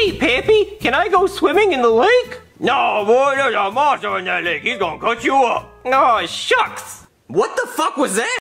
Hey, Pappy, can I go swimming in the lake? No, boy, there's a monster in that lake. He's gonna cut you up. Oh, shucks. What the fuck was that?